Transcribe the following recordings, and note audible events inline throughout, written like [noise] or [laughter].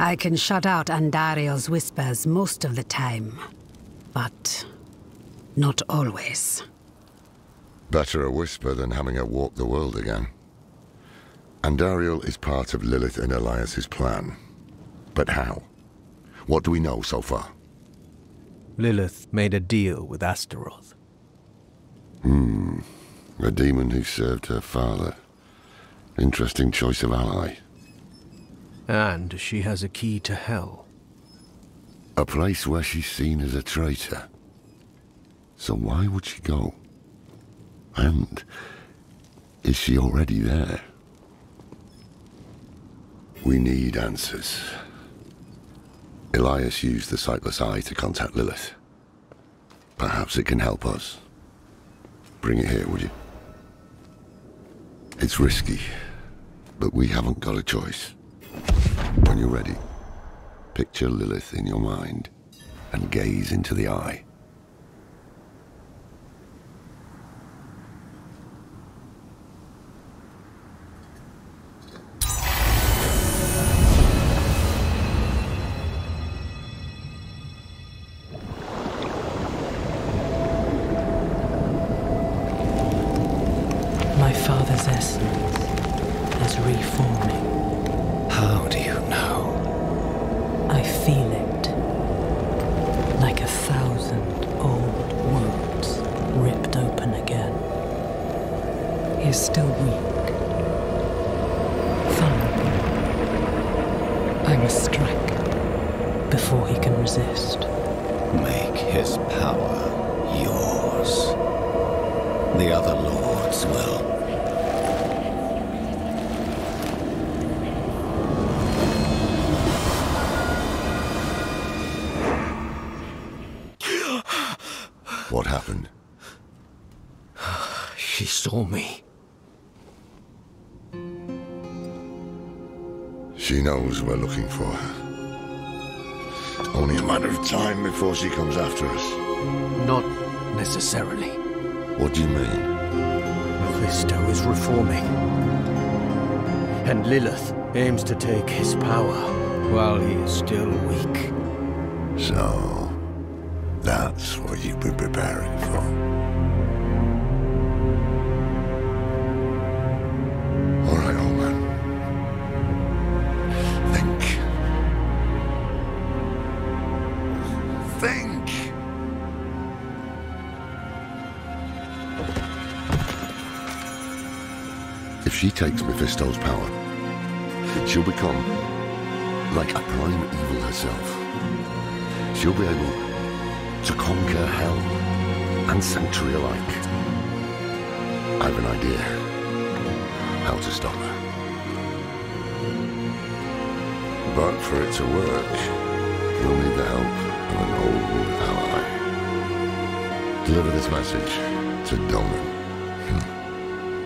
I can shut out Andariel's whispers most of the time, but not always. Better a whisper than having her walk the world again. Andariel is part of Lilith and Elias's plan. But how? What do we know so far? Lilith made a deal with Astaroth. Hmm. A demon who served her father. Interesting choice of ally. And she has a key to Hell. A place where she's seen as a traitor. So why would she go? And is she already there? We need answers. Elias used the Sightless Eye to contact Lilith. Perhaps it can help us. Bring it here, would you? It's risky, but we haven't got a choice. When you're ready, picture Lilith in your mind and gaze into the eye. Still weak. Vulnerable. I must strike before he can resist. Make his power yours. The other lords will. We're looking for her. Only a matter of time before she comes after us. Not necessarily. What do you mean? Mephisto is reforming. And Lilith aims to take his power while he is still weak. So, that's what you've been preparing for. She takes Mephisto's power, she'll become like a prime evil herself. She'll be able to conquer hell and sanctuary alike. I have an idea how to stop her. But for it to work, you'll need the help of an old ally. Deliver this message to Donan.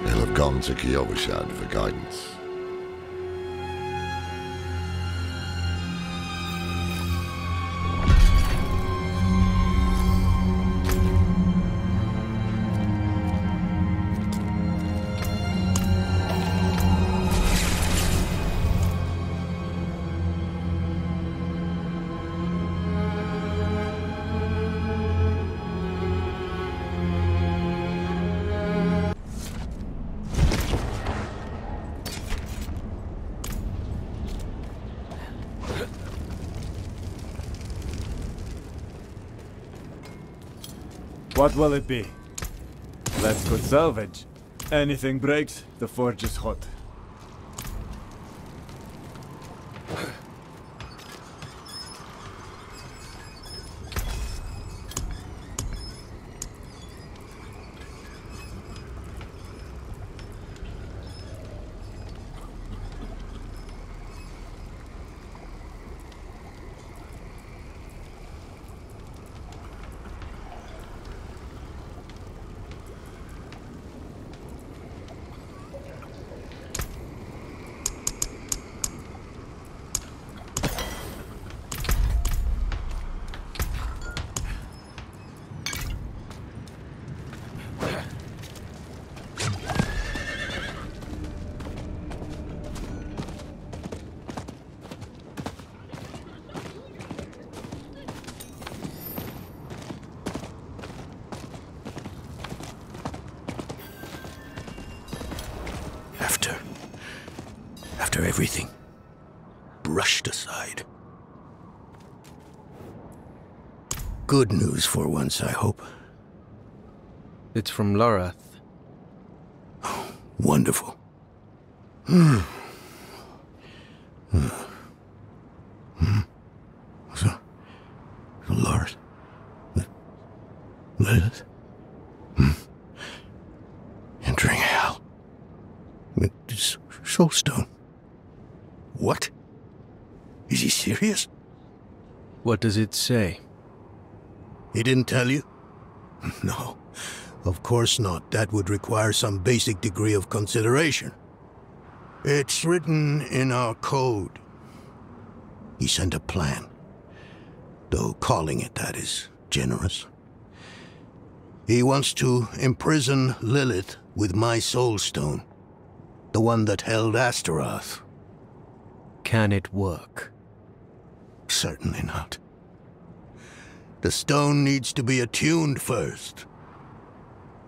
He'll have gone to Kyovashad for guidance. What will it be? Let's put salvage. Anything breaks, the forge is hot. Everything. Brushed aside. Good news for once, I hope. It's from Lorath. Wonderful. Hmm. [sighs] Hmm. [sighs] Hmm. So, Lord. Lilith. Hmm. Entering hell. With this Soulstone. What? Is he serious? What does it say? He didn't tell you? [laughs] No. Of course not. That would require some basic degree of consideration. It's written in our code. He sent a plan. Though calling it that is generous. He wants to imprison Lilith with my soul stone. The one that held Astaroth. Can it work? Certainly not. The stone needs to be attuned first.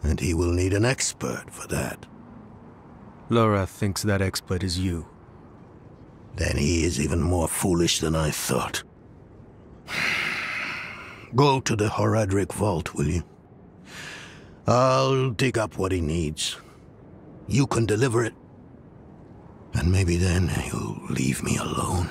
And he will need an expert for that. Lorath thinks that expert is you. Then he is even more foolish than I thought. Go to the Horadric vault, will you? I'll dig up what he needs. You can deliver it. And maybe then he'll leave me alone.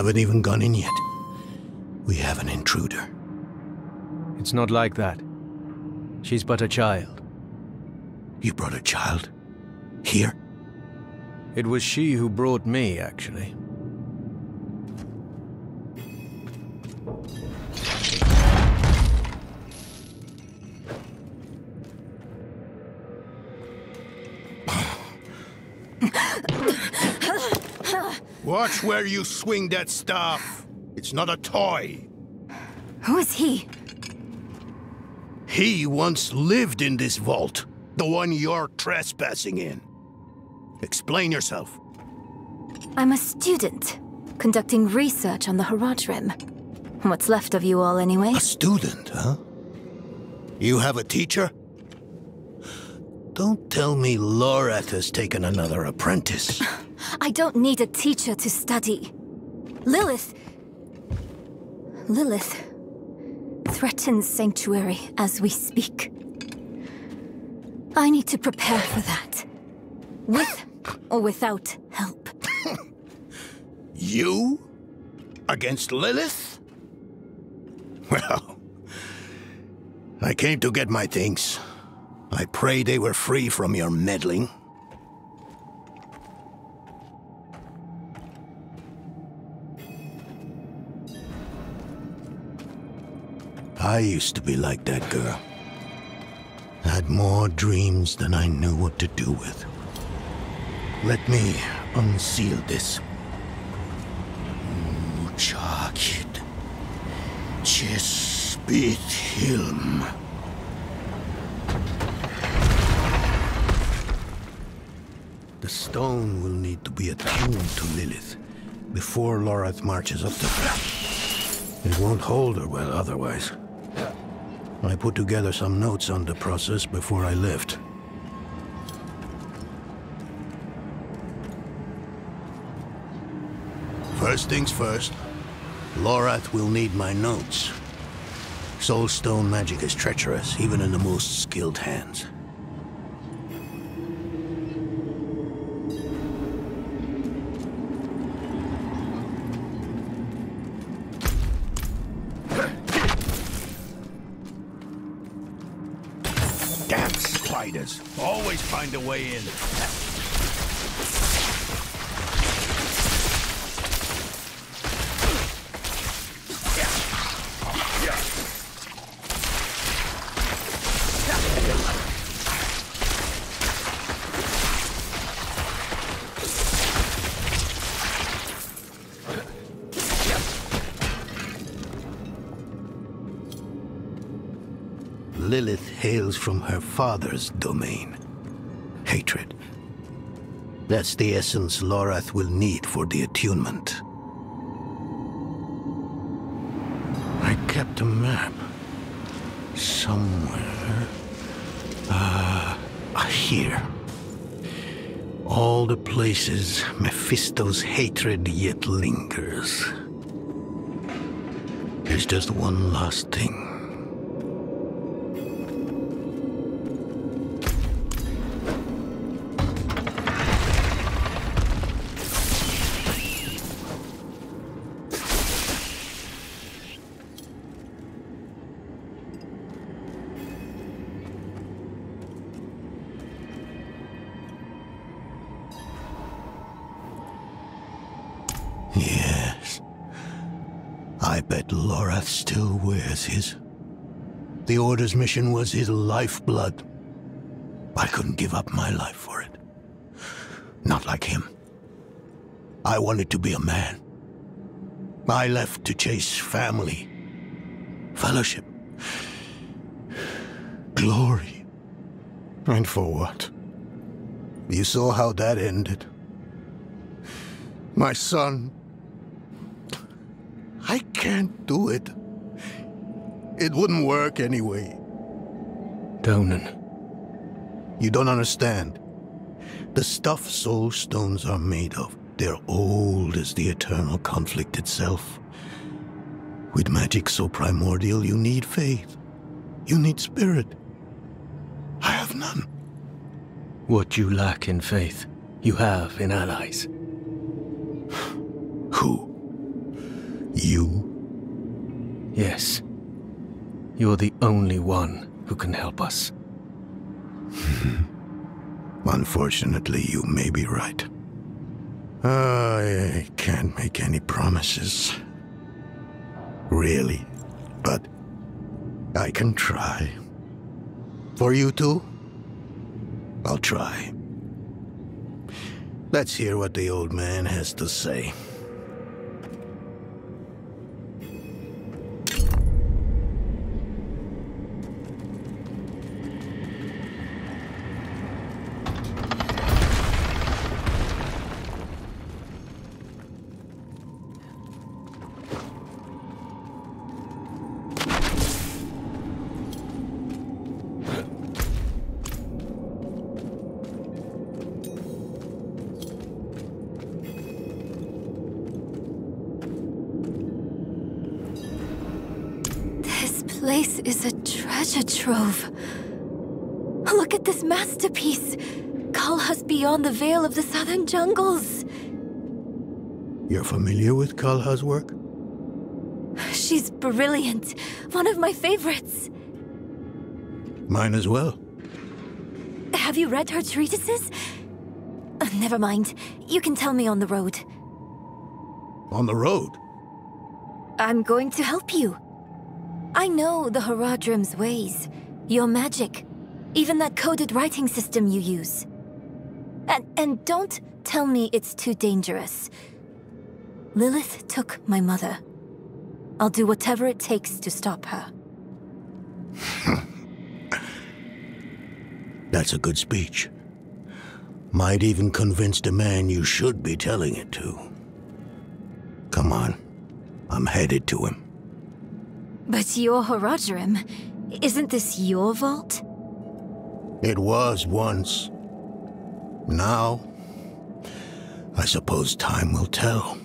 Haven't even gone in yet. We have an intruder. It's not like that. She's but a child. You brought a child? Here? It was she who brought me, actually. Watch where you swing that staff. It's not a toy. Who is he? He once lived in this vault. The one you're trespassing in. Explain yourself. I'm a student, conducting research on the Horadrim. What's left of you all, anyway? A student, huh? You have a teacher? Don't tell me Lorath has taken another apprentice. [laughs] I don't need a teacher to study. Lilith... Lilith threatens Sanctuary as we speak. I need to prepare for that. With or without help. [laughs] You? Against Lilith? Well, I came to get my things. I pray they were free from your meddling. I used to be like that girl. Had more dreams than I knew what to do with. Let me unseal this. Chakid. Chespit Hilm. The stone will need to be attuned to Lilith before Lorath marches up to her. It won't hold her well otherwise. I put together some notes on the process before I left. First things first, Lorath will need my notes. Soulstone magic is treacherous, even in the most skilled hands. Damn spiders. Always find a way in. Lilith hails from her father's domain. Hatred. That's the essence Lorath will need for the attunement. I kept a map. Somewhere. Ah, here. All the places Mephisto's hatred yet lingers. There's just one last thing. I bet Lorath still wears his. The Order's mission was his lifeblood. I couldn't give up my life for it. Not like him. I wanted to be a man. I left to chase family, fellowship, glory. And for what? You saw how that ended. My son. I can't do it. It wouldn't work anyway. Donan. You don't understand. The stuff soul stones are made of, they're old as the eternal conflict itself. With magic so primordial, you need faith. You need spirit. I have none. What you lack in faith, you have in allies. Who? You? Yes. You're the only one who can help us. [laughs] Unfortunately, you may be right. I can't make any promises. Really. But I can try. For you two, I'll try. Let's hear what the old man has to say. Is a treasure trove. Look at this masterpiece. Kalhas beyond the veil of the southern jungles. You're familiar with Kalha's work? She's brilliant. One of my favorites. Mine as well. Have you read her treatises? Uh, never mind. You can tell me on the road. On the road? I'm going to help you. I know the Horadrim's ways, your magic, even that coded writing system you use. And, and don't tell me it's too dangerous. Lilith took my mother. I'll do whatever it takes to stop her. [laughs] That's a good speech. Might even convince the man you should be telling it to. Come on. I'm headed to him. But you're Horadrim. Isn't this your vault? It was once. Now, I suppose time will tell.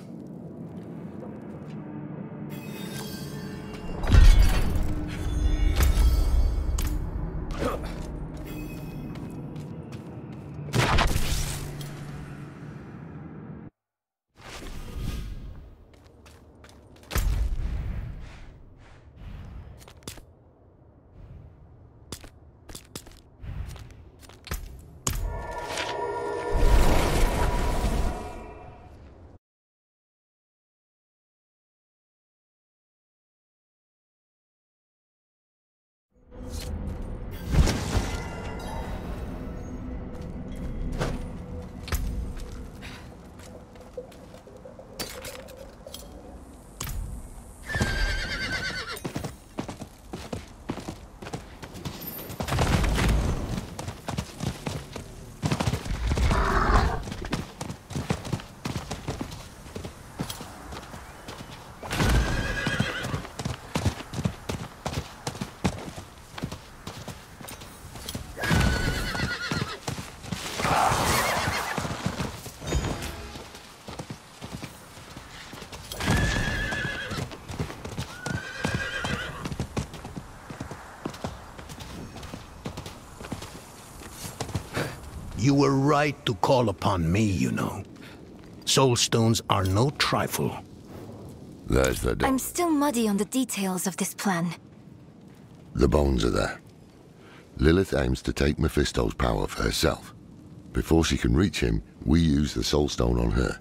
You were right to call upon me, you know. Soulstones are no trifle. There's the I'm still muddy on the details of this plan. The bones are there. Lilith aims to take Mephisto's power for herself. Before she can reach him, we use the Soul Stone on her.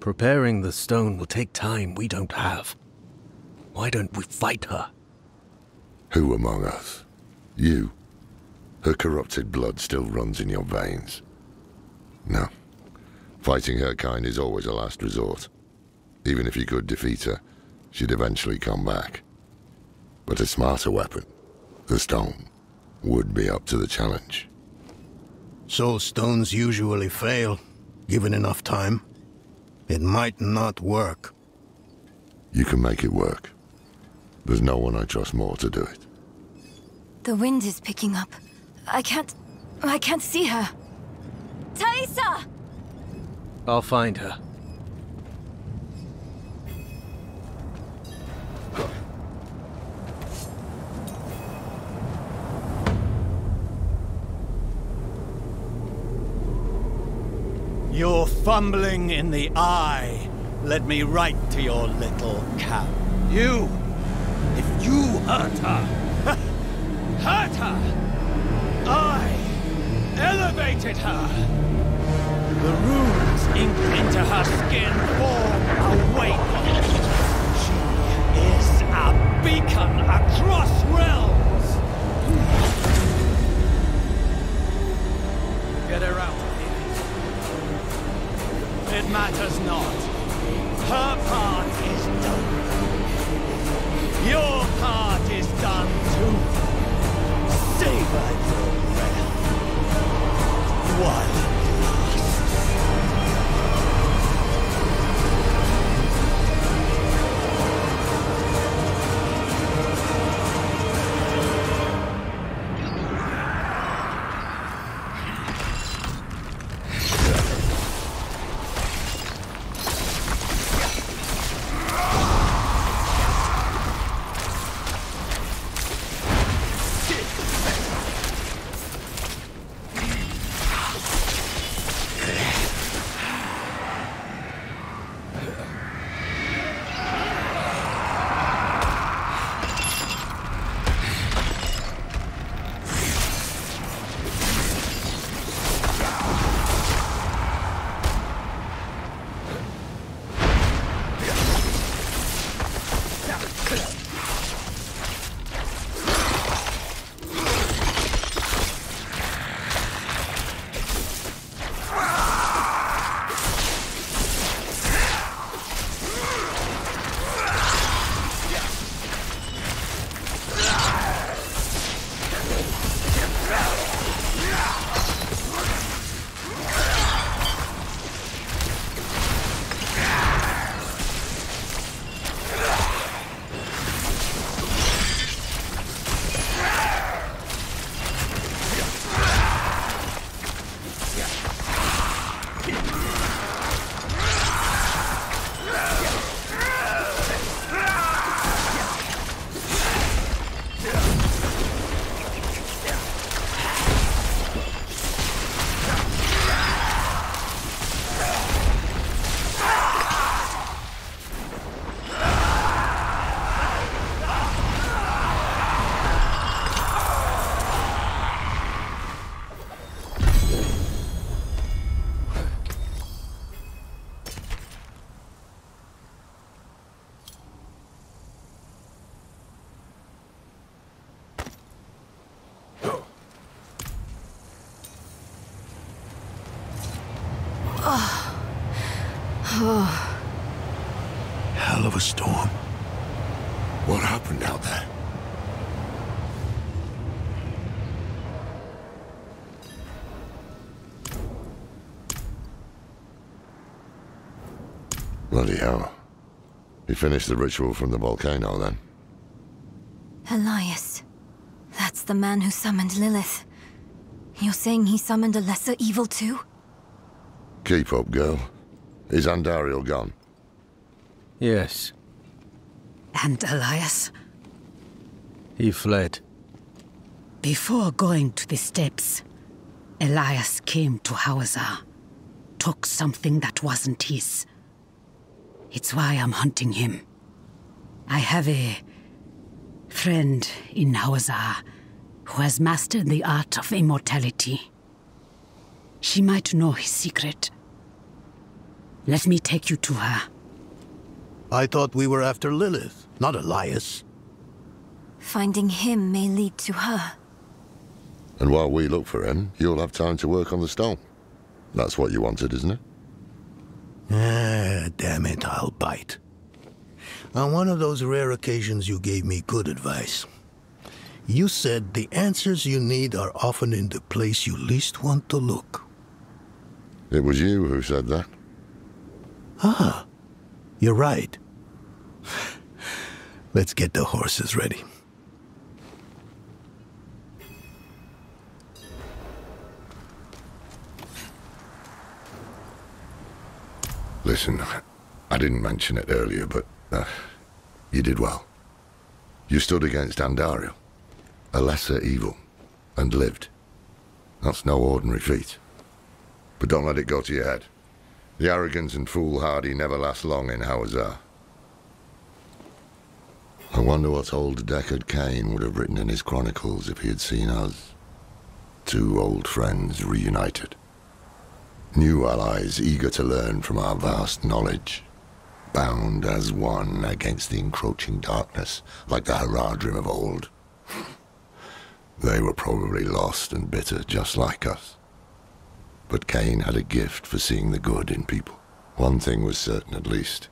Preparing the stone will take time we don't have. Why don't we fight her? Who among us? You? Her corrupted blood still runs in your veins. No. Fighting her kind is always a last resort. Even if you could defeat her, she'd eventually come back. But a smarter weapon, the stone, would be up to the challenge. Soul stones usually fail, given enough time. It might not work. You can make it work. There's no one I trust more to do it. The wind is picking up. I can't... I can't see her. Thaisa! I'll find her. You're fumbling in the eye. Let me write to your little cap. You! If you hurt her, [laughs] hurt her! Elevated her! The runes inked into her skin form a weight. She is a beacon across realms! Get her out of here. It matters not. Her part is done. Your Bloody hell. You finished the ritual from the volcano then? Elias. That's the man who summoned Lilith. You're saying he summoned a lesser evil too? Keep up, girl. Is Andariel gone? Yes, And Elias, he fled. before going to the Steppes, Elias came to Hawezar, took something that wasn't his. It's why I'm hunting him. I have a friend in Hawezar who has mastered the art of immortality. She might know his secret. Let me take you to her. I thought we were after Lilith, not Elias. Finding him may lead to her. And while we look for him, you'll have time to work on the stone. That's what you wanted, isn't it? Ah, damn it, I'll bite. On one of those rare occasions you gave me good advice. You said the answers you need are often in the place you least want to look. It was you who said that. Ah, you're right. Let's get the horses ready. Listen, I didn't mention it earlier, but uh, you did well. You stood against Andariel, a lesser evil, and lived. That's no ordinary feat. But don't let it go to your head. The arrogance and foolhardy never last long in Hawezar. I wonder what old Deckard Cain would have written in his chronicles if he had seen us. Two old friends reunited. New allies eager to learn from our vast knowledge. Bound as one against the encroaching darkness, like the Horadrim of old. they were probably lost and bitter, just like us. But Cain had a gift for seeing the good in people. One thing was certain, at least.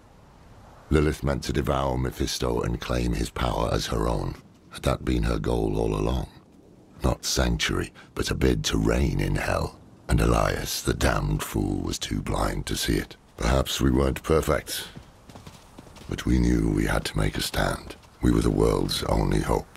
Lilith meant to devour Mephisto and claim his power as her own. Had that been her goal all along? Not sanctuary, but a bid to reign in hell. And Elias, the damned fool, was too blind to see it. Perhaps we weren't perfect, but we knew we had to make a stand. We were the world's only hope.